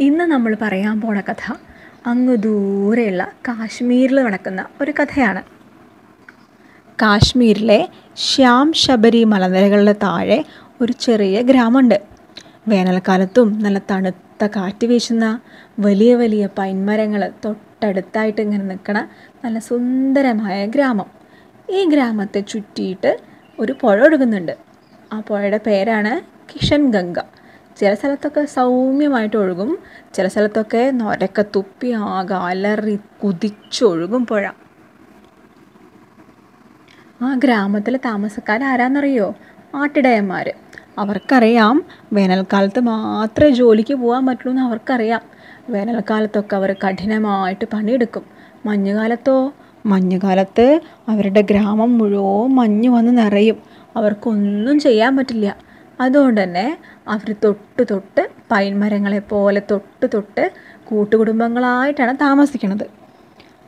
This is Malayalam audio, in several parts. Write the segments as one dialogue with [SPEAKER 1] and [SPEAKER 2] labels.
[SPEAKER 1] ഇന്ന് നമ്മൾ പറയാൻ പോണ കഥ അങ്ങ് ദൂരെയുള്ള കാശ്മീരിൽ നടക്കുന്ന ഒരു കഥയാണ്. കാശ്മീരിലെ ശ്യാം ശബരി മലനിരകളുടെ താഴെ ഒരു ചെറിയ ഗ്രാമമുണ്ട്. വേനൽക്കാലത്തും നല്ല തണുത്ത കാറ്റ് വീശുന്ന വലിയ വലിയ പൈൻമരങ്ങൾ തൊട്ടടുത്തായിട്ട് ഇങ്ങനെ നിൽക്കണ നല്ല സുന്ദരമായ ഗ്രാമം. ഈ ഗ്രാമത്തെ ചുറ്റിയിട്ട് ഒരു പുഴ ഒഴുകുന്നുണ്ട്. ആ പുഴയുടെ പേരാണ് കിഷൻ ഗംഗ ചില സ്ഥലത്തൊക്കെ സൗമ്യമായിട്ട് ഒഴുകും ചില സ്ഥലത്തൊക്കെ നൊരക്ക തുപ്പി ആകെ അലറി കുതിച്ചൊഴുകും പുഴ. ആ ഗ്രാമത്തിലെ താമസക്കാർ ആരാന്നറിയോ? ആട്ടിടയന്മാർ അവർക്കറിയാം വേനൽക്കാലത്ത് മാത്രമേ ജോലിക്ക് പോകാൻ പറ്റുള്ളൂ എന്ന് അവർക്കറിയാം. വേനൽക്കാലത്തൊക്കെ അവർ കഠിനമായിട്ട് പണിയെടുക്കും. മഞ്ഞുകാലത്തോ മഞ്ഞുകാലത്ത് അവരുടെ ഗ്രാമം മുഴുവൻ മഞ്ഞ് വന്ന് നിറയും. അവർക്കൊന്നും ചെയ്യാൻ പറ്റില്ല. അതുകൊണ്ട് തന്നെ അവർ തൊട്ട് തൊട്ട് പൈൻ മരങ്ങളെ പോലെ തൊട്ട് തൊട്ട് കൂട്ടുകുടുംബങ്ങളായിട്ടാണ് താമസിക്കുന്നത്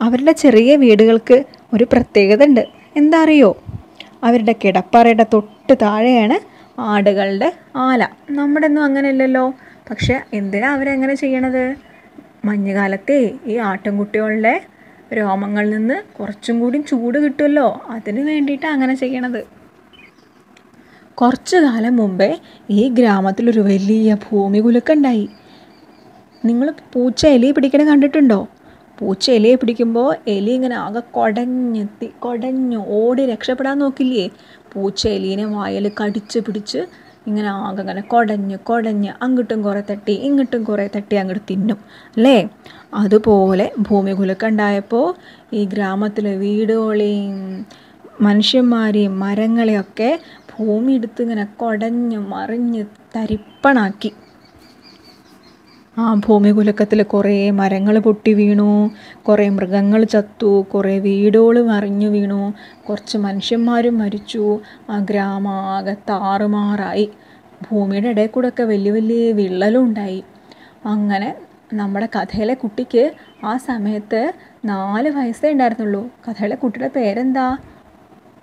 [SPEAKER 1] അവരുടെ ചെറിയ വീടുകൾക്ക് ഒരു പ്രത്യേകത ഉണ്ട് എന്താ അറിയോ അവരുടെ കിടപ്പറയുടെ തൊട്ട് താഴെയാണ് ആടുകളുടെ ആല. നമ്മുടെ ഒന്നും അങ്ങനെയല്ലല്ലോ. പക്ഷെ എന്തിനാ അവരങ്ങനെ ചെയ്യണത്? മഞ്ഞുകാലത്തെ ഈ ആട്ടിൻകുട്ടികളുടെ രോമങ്ങളിൽ നിന്ന് കുറച്ചും കൂടി ചൂട് കിട്ടുമല്ലോ. അതിന് വേണ്ടിയിട്ടാണ് അങ്ങനെ ചെയ്യണത്. കുറച്ചു കാലം മുമ്പേ ഈ ഗ്രാമത്തിലൊരു വലിയ ഭൂമി കുലുക്കുണ്ടായി നിങ്ങൾ പൂച്ച എലി പിടിക്കണ കണ്ടിട്ടുണ്ടോ? പൂച്ച എലിയെ പിടിക്കുമ്പോൾ എലി ഇങ്ങനെ ആകെ കുടഞ്ഞ് തി- കുടഞ്ഞ് ഓടി രക്ഷപ്പെടാൻ നോക്കില്ലേ? പൂച്ച എലീനെ വായൽ കടിച്ച് പിടിച്ച് ഇങ്ങനെ ആകെ ഇങ്ങനെ കുടഞ്ഞ് കുടഞ്ഞ് അങ്ങോട്ടും കുറേ തട്ടി ഇങ്ങോട്ടും കുറേ തട്ടി അങ്ങോട്ട് തിന്നും അല്ലേ? അതുപോലെ ഭൂമി കുലുക്കുണ്ടായപ്പോൾ ഈ ഗ്രാമത്തിലെ വീടുകളെയും മനുഷ്യന്മാരെയും മരങ്ങളെയൊക്കെ ഭൂമി എടുത്ത് ഇങ്ങനെ കുടഞ്ഞ് മറിഞ്ഞ് തരിപ്പണാക്കി. ആ ഭൂമി കുലക്കത്തിൽ കുറേ മരങ്ങൾ പൊട്ടി വീണു കുറേ മൃഗങ്ങൾ ചത്തു കുറേ വീടുകൾ മറിഞ്ഞു വീണു കുറച്ച് മനുഷ്യന്മാരും മരിച്ചു ആ ഗ്രാമാകെ താറുമാറായി. ഭൂമിയുടെ ഇടയിൽ കൂടെ ഒക്കെ വലിയ വലിയ വിള്ളലും ഉണ്ടായി അങ്ങനെ നമ്മുടെ കഥയിലെ കുട്ടിക്ക് ആ സമയത്ത് നാല് വയസ്സേ ഉണ്ടായിരുന്നുള്ളൂ. കഥയിലെ കുട്ടിയുടെ പേരെന്താ?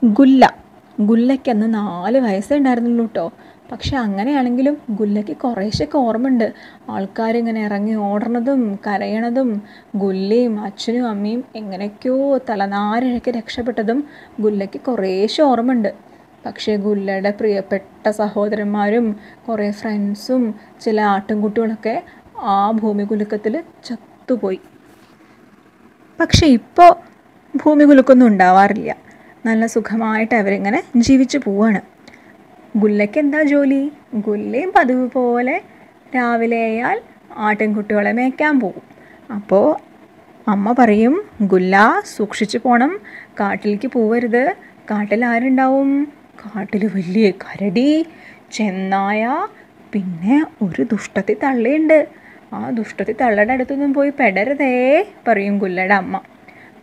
[SPEAKER 1] ഗുല്ല. ഗുല്ലയ്ക്ക് അന്ന് നാല് വയസ്സേ ഉണ്ടായിരുന്നുള്ളൂ കേട്ടോ പക്ഷെ അങ്ങനെയാണെങ്കിലും ഗുല്ലയ്ക്ക് കുറേശ്ശൊക്കെ ഓർമ്മയുണ്ട്. ആൾക്കാരിങ്ങനെ ഇറങ്ങി ഓടണതും കരയണതും ഗുല്ലയും അച്ഛനും അമ്മയും എങ്ങനെയൊക്കെയോ തലനാരിഴയ്ക്ക് രക്ഷപ്പെട്ടതും ഗുല്ലയ്ക്ക് കുറേശ്ശെ ഓർമ്മയുണ്ട്. പക്ഷേ ഗുല്ലയുടെ പ്രിയപ്പെട്ട സഹോദരന്മാരും കുറേ ഫ്രണ്ട്സും ചില ആട്ടിൻകുട്ടികളൊക്കെ ആ ഭൂമി കുലുക്കത്തിൽ ചത്തുപോയി. പക്ഷെ ഇപ്പോൾ ഭൂമി കുലുക്കൊന്നും ഉണ്ടാവാറില്ല. നല്ല സുഖമായിട്ട് അവരിങ്ങനെ ജീവിച്ചു പോവാണ്. ഗുല്ലയ്ക്ക് എന്താ ജോലി? ഗുല്ലയും പതിവ് പോലെ രാവിലെ ആയാൽ ആട്ടിൻകുട്ടികളെ മേയ്ക്കാൻ പോകും അപ്പോൾ അമ്മ പറയും ഗുല്ല സൂക്ഷിച്ചു പോണം. കാട്ടിലേക്ക് പോവരുത്. കാട്ടിൽ ആരുണ്ടാവും? കാട്ടിൽ വലിയ കരടി ചെന്നായ പിന്നെ ഒരു ദുഷ്ടത്തി തള്ളിയുണ്ട്. ആ ദുഷ്ടത്തി തള്ളയുടെ അടുത്തൊന്നും പോയി പെടരുതേ പറയും ഗുല്ലയുടെ അമ്മ.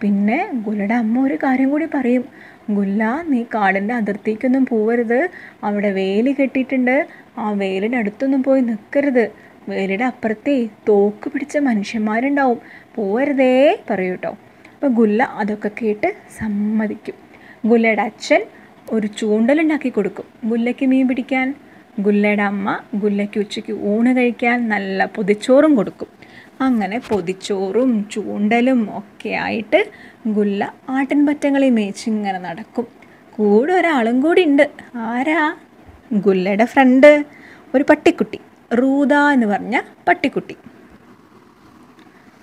[SPEAKER 1] പിന്നെ ഗുല്ലയുടെ അമ്മ ഒരു കാര്യം കൂടി പറയും. ഗുല്ല നീ കാടിന്റെ അതിർത്തിക്കൊന്നും പോവരുത്. അവിടെ വേലി കെട്ടിയിട്ടുണ്ട്. ആ വേലിന്റെ അടുത്തൊന്നും പോയി നിൽക്കരുത് വേലിയുടെ അപ്പുറത്തേ തോക്ക് പിടിച്ച മനുഷ്യന്മാരുണ്ടാവും. പോവരുതേ പറയൂ കേട്ടോ അപ്പോൾ ഗുല്ല അതൊക്കെ കേട്ട് സമ്മതിക്കും. ഗുല്ലയുടെ അച്ഛൻ ഒരു ചൂണ്ടലുണ്ടാക്കി കൊടുക്കും. ഗുല്ലയ്ക്ക് മീൻ പിടിക്കാൻ. ഗുല്ലയുടെ അമ്മ ഗുല്ലയ്ക്ക് ഉച്ചയ്ക്ക് ഊണ് കഴിക്കാൻ നല്ല പൊതിച്ചോറും കൊടുക്കും. അങ്ങനെ പൊതിച്ചോറും ചൂണ്ടലും ഒക്കെ ആയിട്ട് ഗുല്ല ആട്ടിൻപറ്റങ്ങളെ മേച്ചിങ്ങനെ നടക്കും. കൂടെ ഒരാളും കൂടി ഉണ്ട്. ആരാ? ഗുല്ലയുടെ ഫ്രണ്ട് ഒരു പട്ടിക്കുട്ടി. റൂദ എന്ന് പറഞ്ഞ പട്ടിക്കുട്ടി.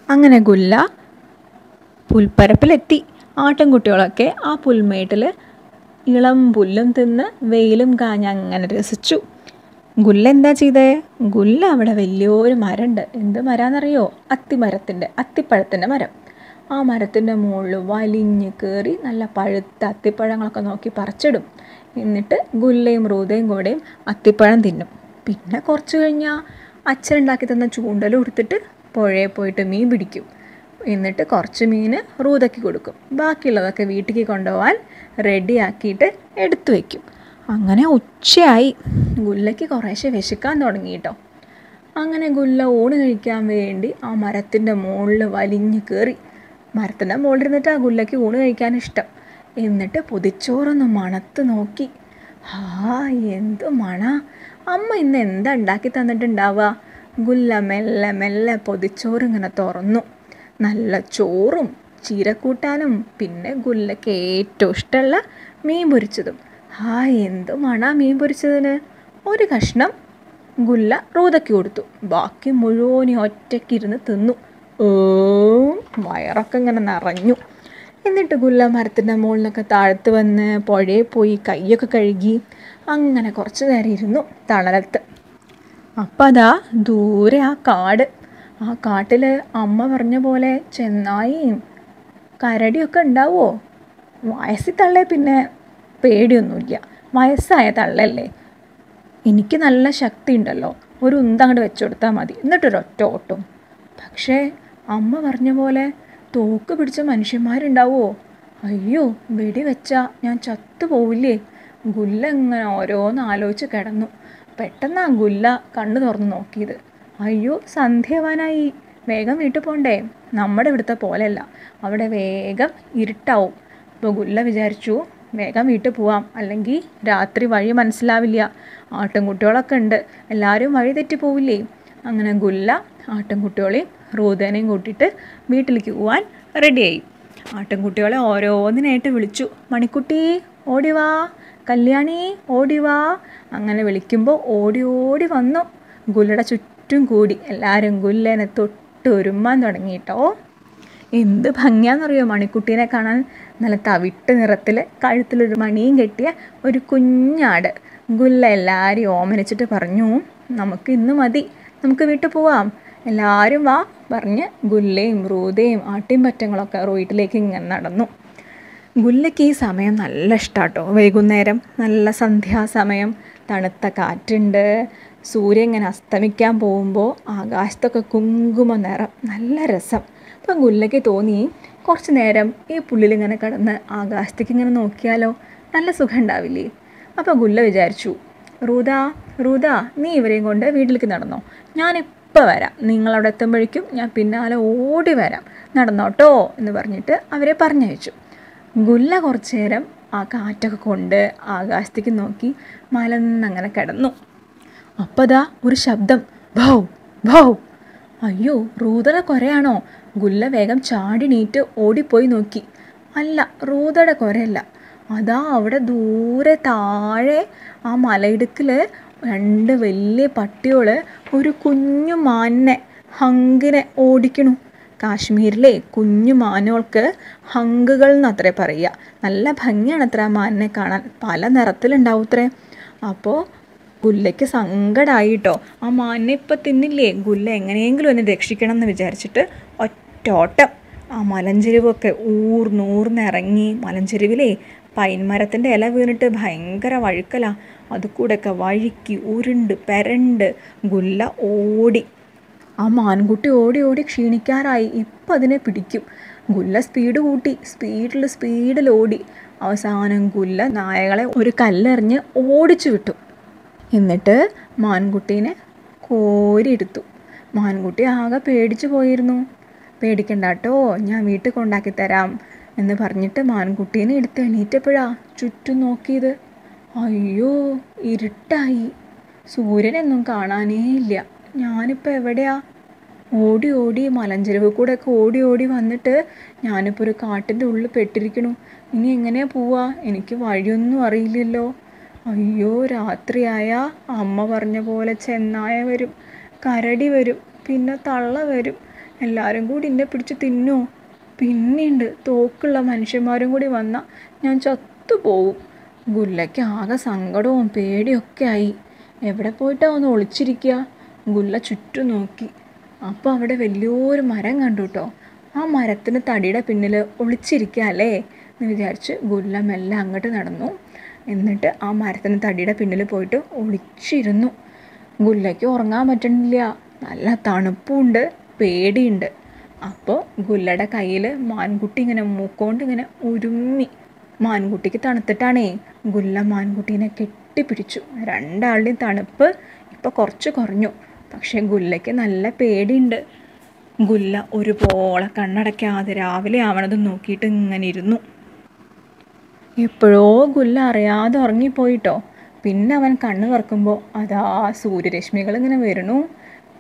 [SPEAKER 1] അങ്ങനെ ഗുല്ല പുൽപ്പരപ്പിലെത്തി. ആട്ടിൻകുട്ടികളൊക്കെ ആ പുൽമേട്ടിൽ ഇളം പുല്ലും തിന്ന് വെയിലും കാഞ്ഞ് അങ്ങനെ രസിച്ചു. ഗുല്ല എന്താ ചെയ്തേ? ഗുല്ല അവിടെ വലിയൊരു മരമുണ്ട് എന്ത് മരാന്നറിയോ? അത്തിമരത്തിന്റെ അത്തിപ്പഴത്തിന്റെ മരം. ആ മരത്തിന്റെ മുകളിൽ വലിഞ്ഞ് കയറി നല്ല പഴുത്ത അത്തിപ്പഴങ്ങളൊക്കെ നോക്കി പറിച്ചിടും. എന്നിട്ട് ഗുല്ലയും റൂതയും കൂടെയും അത്തിപ്പഴം തിന്നും. പിന്നെ കുറച്ച് കഴിഞ്ഞാൽ അച്ഛനുണ്ടാക്കി തന്ന ചൂണ്ടലും എടുത്തിട്ട് പുഴയിൽ പോയിട്ട് മീൻ പിടിക്കും. എന്നിട്ട് കുറച്ച് മീൻ റൂതയ്ക്ക് കൊടുക്കും. ബാക്കിയുള്ളതൊക്കെ വീട്ടിലേക്ക് കൊണ്ടുപോകാൻ റെഡിയാക്കിയിട്ട് എടുത്തു വയ്ക്കും അങ്ങനെ ഉച്ചയായി. ഗുല്ലയ്ക്ക് കുറേശ്ശെ വിശക്കാൻ തുടങ്ങി കേട്ടോ അങ്ങനെ ഗുല്ല ഊണ് കഴിക്കാൻ വേണ്ടി ആ മരത്തിന്റെ മുകളിൽ വലിഞ്ഞ് കയറി മരത്തിന്റെ മുകളിൽ ഇരുന്നിട്ട് ആ ഗുല്ലയ്ക്ക് ഊണ് കഴിക്കാൻ ഇഷ്ടം. എന്നിട്ട് പൊതിച്ചോറൊന്ന് മണത്ത് നോക്കി. ഹാ എന്ത് മണ. അമ്മ ഇന്ന് എന്താ ഉണ്ടാക്കി തന്നിട്ടുണ്ടാവുക? ഗുല്ല മെല്ലെ മെല്ലെ പൊതിച്ചോറ് ഇങ്ങനെ തുറന്നു. നല്ല ചോറും ചീരക്കൂട്ടാനും പിന്നെ ഗുല്ലയ്ക്ക് ഏറ്റവും ഇഷ്ടമുള്ള മീൻ പൊരിച്ചതും. ആ എന്ത് മണ മീൻ പൊരിച്ചതിന്. ഒരു കഷ്ണം ഗുല്ല റൂതയ്ക്ക് കൊടുത്തു. ബാക്കി മുഴുവനും ഒറ്റയ്ക്കിരുന്ന് തിന്നു. ഓ വയറൊക്കെ ഇങ്ങനെ നിറഞ്ഞു. എന്നിട്ട് ഗുല്ല മരത്തിന്റെ മുകളിലൊക്കെ താഴത്ത് വന്ന് പുഴയിൽ പോയി കൈയൊക്കെ കഴുകി അങ്ങനെ കുറച്ച് നേരം ഇരുന്നു തണലത്ത്. അപ്പം അതാ ദൂരെ ആ കാട്. ആ കാട്ടിൽ അമ്മ പറഞ്ഞ പോലെ ചെന്നായിയും കരടിയൊക്കെ ഉണ്ടാവുമോ വയസ്സിൽ തള്ളേ പിന്നെ. പേടിയൊന്നുമില്ല. വയസ്സായ തള്ളല്ലേ? എനിക്ക് നല്ല ശക്തി ഉണ്ടല്ലോ ഒരു ഉന്തങ്ങോട്ട് വെച്ചു കൊടുത്താൽ മതി. എന്നിട്ടൊരൊറ്റ ഓട്ടും. പക്ഷേ അമ്മ പറഞ്ഞ പോലെ തോക്ക് പിടിച്ച മനുഷ്യന്മാരുണ്ടാവുമോ അയ്യോ വെടി വെച്ചാൽ ഞാൻ ചത്തുപോവില്ലേ ഗുല്ല ഇങ്ങനെ ഓരോന്ന് ആലോചിച്ച് കിടന്നു. പെട്ടെന്ന് ഗുല്ല കണ്ണു തുറന്ന് നോക്കിയത്. അയ്യോ സന്ധ്യവാനായി. വേഗം വീട്ടിൽ പോണ്ടേ? നമ്മുടെ ഇവിടുത്തെ പോലെയല്ല. അവിടെ വേഗം ഇരുട്ടാവും. അപ്പോൾ ഗുല്ല വിചാരിച്ചു വേഗം വീട്ടിൽ പോവാം. അല്ലെങ്കിൽ രാത്രി വഴി മനസ്സിലാവില്ല. ആട്ടിൻകുട്ടികളൊക്കെ ഉണ്ട്. എല്ലാവരും വഴി തെറ്റി പോവില്ലേ? അങ്ങനെ ഗുല്ല ആട്ടിൻകുട്ടികളെയും റൂതേനെയും കൂട്ടിയിട്ട് വീട്ടിലേക്ക് പോവാൻ റെഡിയായി. ആട്ടിൻകുട്ടികളെ ഓരോന്നിനായിട്ട് വിളിച്ചു. മണിക്കുട്ടി ഓടിവാ കല്യാണി ഓടിവാ അങ്ങനെ വിളിക്കുമ്പോൾ ഓടി ഓടി വന്നു. ഗുല്ലയുടെ ചുറ്റും കൂടി. എല്ലാവരും ഗുല്ലേനെ തൊട്ട് ഒരുമ്മാൻ തുടങ്ങിയിട്ടോ എന്ത് ഭംഗിയാണെന്നറിയോ മണിക്കുട്ടീനെ കാണാൻ. നല്ല തവിട്ട് നിറത്തിൽ കഴുത്തിലൊരു മണിയും കെട്ടിയ ഒരു കുഞ്ഞാട്. ഗുല്ല എല്ലാവരെയും ഓമനിച്ചിട്ട് പറഞ്ഞു നമുക്ക് ഇന്ന് മതി. നമുക്ക് വീട്ടിൽ പോവാം. എല്ലാവരും വാ പറഞ്ഞ് ഗുല്ലയും റൂതയും ആട്ടിയും പറ്റങ്ങളൊക്കെ റോയിട്ടിലേക്ക് ഇങ്ങനെ നടന്നു. ഗുല്ലയ്ക്ക് ഈ സമയം നല്ല ഇഷ്ടാട്ടോ. വൈകുന്നേരം നല്ല സന്ധ്യാസമയം തണുത്ത കാറ്റുണ്ട്. സൂര്യൻ ഇങ്ങനെ അസ്തമിക്കാൻ പോകുമ്പോൾ ആകാശത്തൊക്കെ കുങ്കുമ നിറം നല്ല രസം. അപ്പം ഗുല്ലയ്ക്ക് തോന്നി കുറച്ച് നേരം ഈ പുള്ളിലിങ്ങനെ കിടന്ന് ആകാശത്തേക്ക് ഇങ്ങനെ നോക്കിയാലോ നല്ല സുഖം ഉണ്ടാവില്ലേ അപ്പോൾ ഗുല്ല വിചാരിച്ചു റൂദ റൂദ നീ ഇവരെയും കൊണ്ട് വീട്ടിലേക്ക് നടന്നോ. ഞാനിപ്പോൾ വരാം. നിങ്ങളവിടെ എത്തുമ്പോഴേക്കും ഞാൻ പിന്നാലെ ഓടി വരാം. നടന്നോട്ടോ എന്ന് പറഞ്ഞിട്ട് അവരെ പറഞ്ഞയച്ചു. ഗുല്ല കുറച്ചു നേരം ആ കാറ്റൊക്കെ കൊണ്ട് ആകാശത്തേക്ക് നോക്കി മലന്നങ്ങനെ കിടന്നു. അപ്പോൾ ദാ ഒരു ശബ്ദം ഭൗ ഭൗ അയ്യോ റൂതട കൊരയാണോ? ഗുല്ല വേഗം ചാടി നീറ്റ് ഓടിപ്പോയി നോക്കി. അല്ല റൂതട കൊരയല്ല. അതാ അവിടെ ദൂരെ താഴെ ആ മലയിടുക്കിൽ രണ്ട് വലിയ പട്ടികൾ ഒരു കുഞ്ഞു മാനിനെ ഹങ്കിനെ ഓടിക്കണു. കാശ്മീരിലെ കുഞ്ഞു മാനുകൾക്ക് ഹങ്കുകൾ എന്നത്രേ പറയുക നല്ല ഭംഗിയാണ് അത്ര ആ മാനിനെ കാണാൻ. പല നിറത്തിലുണ്ടാവും അത്രേ അപ്പോൾ ഗുല്ലയ്ക്ക് സങ്കടമായിട്ടോ ആ മാനിനെ ഇപ്പം തിന്നില്ലേ? ഗുല്ല എങ്ങനെയെങ്കിലും ഒന്ന് രക്ഷിക്കണം എന്ന് വിചാരിച്ചിട്ട് ഒറ്റോട്ടം. ആ മലഞ്ചെരുവൊക്കെ ഊർന്നൂർന്നിറങ്ങി മലഞ്ചെരിവിലേ പൈൻമരത്തിന്റെ ഇല വീണിട്ട് ഭയങ്കര വഴുക്കലാണ് അത് കൂടെയൊക്കെ വഴുക്കി ഉരുണ്ട് പെരണ്ട് ഗുല്ല ഓടി. ആ മാൻകുട്ടി ഓടി ഓടി ക്ഷീണിക്കാറായി. ഇപ്പം അതിനെ പിടിക്കും. ഗുല്ല സ്പീഡ് കൂട്ടി. സ്പീഡിൽ സ്പീഡിൽ ഓടി. അവസാനം ഗുല്ല നായകളെ ഒരു കല്ലെറിഞ്ഞ് ഓടിച്ചു വിട്ടു എന്നിട്ട് മാൻകുട്ടീനെ കോരിയെടുത്തു. മാൻകുട്ടി ആകെ പേടിച്ചു പോയിരുന്നു. പേടിക്കണ്ട കേട്ടോ ഞാൻ വീട്ടിൽ കൊണ്ടാക്കി തരാം എന്ന് പറഞ്ഞിട്ട് മാൻകുട്ടീനെ എടുത്ത് എണീറ്റപ്പോഴാ ചുറ്റും നോക്കിയത്. അയ്യോ ഇരുട്ടായി. സൂര്യനൊന്നും കാണാനേ ഇല്ല. ഞാനിപ്പോൾ എവിടെയാ? ഓടി ഓടി മലഞ്ചെരുവ് കൂടെ ഒക്കെ ഓടി ഓടി വന്നിട്ട് ഞാനിപ്പോൾ ഒരു കാട്ടിന്റെ ഉള്ളിൽ പെട്ടിരിക്കണു. ഇനി എങ്ങനെയാ പോവാ? എനിക്ക് വഴിയൊന്നും അറിയില്ലല്ലോ. അയ്യോ രാത്രിയായ അമ്മ പറഞ്ഞ പോലെ ചെന്നായ വരും കരടി വരും പിന്നെ തള്ള വരും. എല്ലാവരും കൂടി എന്നെ പിടിച്ച് തിന്നോ? പിന്നെയുണ്ട് തോക്കുള്ള മനുഷ്യന്മാരും കൂടി വന്നാൽ ഞാൻ ചത്തുപോകും ഗുല്ലയ്ക്ക് ആകെ സങ്കടവും പേടിയൊക്കെ ആയി. എവിടെ പോയിട്ടാ ഒന്ന് ഒളിച്ചിരിക്കുക ഗുല്ല ചുറ്റും നോക്കി. അപ്പോൾ അവിടെ വലിയൊരു മരം കണ്ടു കേട്ടോ ആ മരത്തിന് തടിയുടെ പിന്നിൽ ഒളിച്ചിരിക്കുക അല്ലേ? എന്ന് വിചാരിച്ച് ഗുല്ല മെല്ലെ അങ്ങോട്ട് നടന്നു. എന്നിട്ട് ആ മരത്തിന് തടിയുടെ പിന്നിൽ പോയിട്ട് ഒളിച്ചിരുന്നു. ഗുല്ലയ്ക്ക് ഉറങ്ങാൻ പറ്റണില്ല. നല്ല തണുപ്പുണ്ട് പേടിയുണ്ട്. അപ്പോൾ ഗുല്ലയുടെ കയ്യിൽ മാൻകുട്ടി ഇങ്ങനെ മൂക്കോണ്ട് ഇങ്ങനെ ഉരുമ്മി. മാൻകുട്ടിക്ക് തണുത്തിട്ടാണേ. ഗുല്ല മാൻകുട്ടീനെ കെട്ടിപ്പിടിച്ചു. രണ്ടാളുടെയും തണുപ്പ് ഇപ്പോൾ കുറച്ച് കുറഞ്ഞു. പക്ഷേ ഗുല്ലയ്ക്ക് നല്ല പേടിയുണ്ട്. ഗുല്ല ഒരുപോലെ കണ്ണടയ്ക്കാതെ രാവിലെ ആവണതും നോക്കിയിട്ട് ഇങ്ങനെ ഇരുന്നു. എപ്പോഴോ ഗുല്ല അറിയാതെ ഉറങ്ങിപ്പോയിട്ടോ. പിന്നെ അവൻ കണ്ണു തുറക്കുമ്പോൾ അതാ സൂര്യരശ്മികൾ ഇങ്ങനെ വരുന്നു.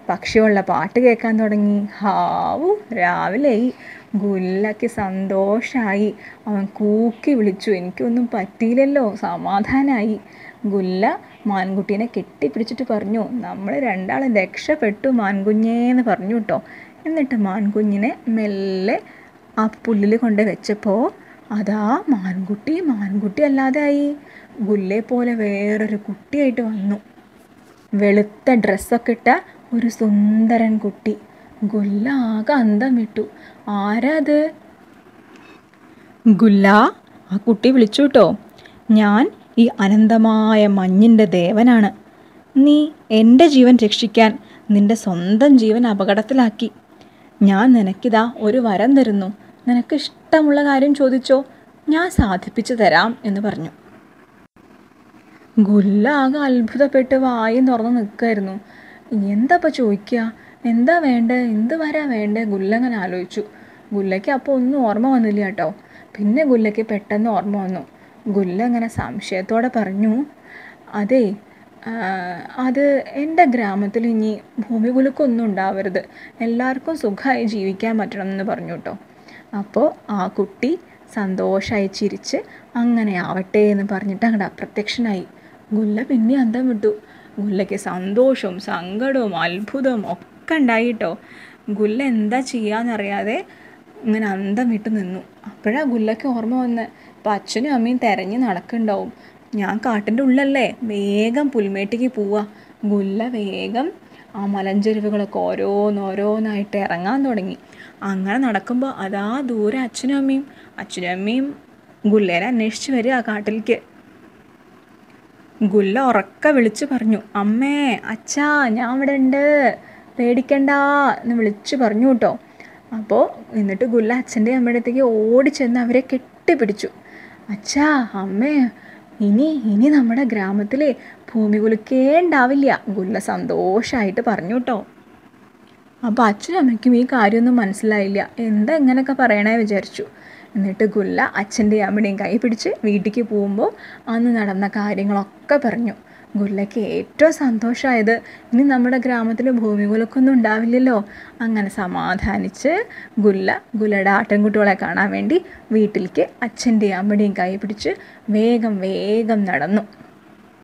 [SPEAKER 1] പക്ഷിയുള്ള പാട്ട് കേൾക്കാൻ തുടങ്ങി. ഹാവു രാവിലെയായി. ഗുല്ലയ്ക്ക് സന്തോഷമായി അവൻ കൂക്കി വിളിച്ചു. എനിക്കൊന്നും പറ്റിയില്ലല്ലോ. സമാധാനമായി ഗുല്ല മാൻകുട്ടീനെ കെട്ടിപ്പിടിച്ചിട്ട് പറഞ്ഞു നമ്മൾ രണ്ടാളും രക്ഷപ്പെട്ടു മാൻകുഞ്ഞേന്ന് പറഞ്ഞു കേട്ടോ എന്നിട്ട് മാൻകുഞ്ഞിനെ മെല്ലെ ആ പുല്ലിൽ കൊണ്ട് വെച്ചപ്പോൾ അതാ മാൻകുട്ടി മാൻകുട്ടി അല്ലാതായി ഗുല്ലെ പോലെ വേറൊരു കുട്ടിയായിട്ട് വന്നു. വെളുത്ത ഡ്രസ്സൊക്കെ ഇട്ട ഒരു സുന്ദരൻ കുട്ടി. ഗുല്ല ആകെ അന്തം വിട്ടു. ആരാ അത്? ഗുല്ല ആ കുട്ടി വിളിച്ചു കേട്ടോ. ഞാൻ ഈ അനന്തമായ മഞ്ഞിന്റെ ദേവനാണ്. നീ എന്റെ ജീവൻ രക്ഷിക്കാൻ നിന്റെ സ്വന്തം ജീവൻ അപകടത്തിലാക്കി. ഞാൻ നിനക്കിതാ ഒരു വരം തരുന്നു. നിനക്ക് ഇഷ്ടമുള്ള കാര്യം ചോദിച്ചോ ഞാൻ സാധിപ്പിച്ചു തരാം എന്ന് പറഞ്ഞു. ഗുല്ല ആകെ അത്ഭുതപ്പെട്ട് വായും തുറന്ന് നിൽക്കായിരുന്നു എന്താപ്പോൾ ചോദിക്കുക? എന്താ വേണ്ടേ? എന്ത് വരാ വേണ്ടേ? ഗുല്ല അങ്ങനെ ആലോചിച്ചു. ഗുല്ലയ്ക്ക് അപ്പോൾ ഒന്നും ഓർമ്മ വന്നില്ല കേട്ടോ. പിന്നെ ഗുല്ലയ്ക്ക് പെട്ടെന്ന് ഓർമ്മ വന്നു. ഗുല്ല അങ്ങനെ സംശയത്തോടെ പറഞ്ഞു അതേ അത് എന്റെ ഗ്രാമത്തിൽ ഇനി ഭൂമി കുലുക്കൊന്നും ഉണ്ടാവരുത്. എല്ലാവർക്കും സുഖമായി ജീവിക്കാൻ പറ്റണം എന്ന് പറഞ്ഞു കേട്ടോ. അപ്പോൾ ആ കുട്ടി സന്തോഷമായി ചിരിച്ച് അങ്ങനെ ആവട്ടെ എന്ന് പറഞ്ഞിട്ട് അങ്ങോട്ട് അപ്രത്യക്ഷനായി. ഗുല്ല പിന്നെ അന്തം വിട്ടു. ഗുല്ലയ്ക്ക് സന്തോഷവും സങ്കടവും അത്ഭുതവും ഒക്കെ ഉണ്ടായി കേട്ടോ ഗുല്ല എന്താ ചെയ്യാന്നറിയാതെ ഇങ്ങനെ അന്തം വിട്ട് നിന്നു. അപ്പോഴാ ഗുല്ലയ്ക്ക് ഓർമ്മ വന്ന്. അപ്പം അച്ഛനും അമ്മയും തിരഞ്ഞ് നടക്കുന്നുണ്ടാവും. ഞാൻ കാട്ടിന്റെ ഉള്ളല്ലേ? വേഗം പുൽമേട്ടിക്ക് പോവാ. ഗുല്ല വേഗം ആ മലഞ്ചെരുവുകളൊക്കെ ഓരോന്നോരോന്നായിട്ട് ഇറങ്ങാൻ തുടങ്ങി. അങ്ങനെ നടക്കുമ്പോൾ അതാ ദൂരെ അച്ഛനും അമ്മയും അച്ഛനും അമ്മയും ഗുല്ലേനെ അന്വേഷിച്ച് വരിക കാട്ടിലേക്ക്. ഗുല്ല ഉറക്ക വിളിച്ചു പറഞ്ഞു അമ്മേ അച്ഛാ ഞാൻ ഇവിടെ ഉണ്ട് പേടിക്കണ്ട എന്ന് വിളിച്ചു പറഞ്ഞു കേട്ടോ. അപ്പോൾ എന്നിട്ട് ഗുല്ല അച്ഛന്റെ അമ്മയുടെ ഓടി ചെന്ന് അവരെ കെട്ടിപ്പിടിച്ചു. അച്ഛാ അമ്മേ ഇനി ഇനി നമ്മുടെ ഗ്രാമത്തിലെ ഭൂമി കുലുക്കേ ഉണ്ടാവില്ല ഗുല്ല സന്തോഷമായിട്ട് പറഞ്ഞു കേട്ടോ. അപ്പോൾ അച്ഛനും അമ്മയ്ക്കും ഈ കാര്യമൊന്നും മനസ്സിലായില്ല. എന്താ ഇങ്ങനെയൊക്കെ പറയണേ വിചാരിച്ചു. എന്നിട്ട് ഗുല്ല അച്ഛന്റെയും അമ്മയുടെയും കൈ പിടിച്ച് വീട്ടിലേക്ക് പോകുമ്പോൾ അന്ന് നടന്ന കാര്യങ്ങളൊക്കെ പറഞ്ഞു. ഗുല്ലയ്ക്ക് ഏറ്റവും സന്തോഷമായത് ഇനി നമ്മുടെ ഗ്രാമത്തിൽ ഭൂമി കുലക്കൊന്നും ഉണ്ടാവില്ലല്ലോ. അങ്ങനെ സമാധാനിച്ച് ഗുല്ല ഗുല്ലയുടെ ആട്ടിൻകുട്ടികളെ കാണാൻ വേണ്ടി വീട്ടിലേക്ക് അച്ഛന്റെയും അമ്മയുടെയും കൈ പിടിച്ച് വേഗം വേഗം നടന്നു.